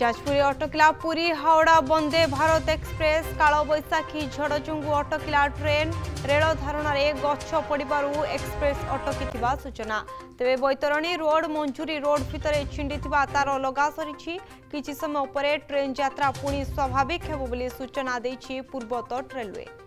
যাজপুরে অটকিলা পুরী হাওড়া বন্দে ভারত এক্সপ্রেস কালবৈশাখী ঝড়যোগু অটকিলা ট্রেন রেল ধারণায় গছ পড়িবার এক্সপ্রেস অটকি সূচনা তবে বৈতরণী রোড মঞ্জুরি রোড ভিতরে ছিণ্ডি তার লগা সরিছি কিছু সময় উপরে ট্রেন যাত্রা পুঁ স্বাভাবিক হব বলে সূচনা দিয়েছে পূর্বতট রেলওয়ে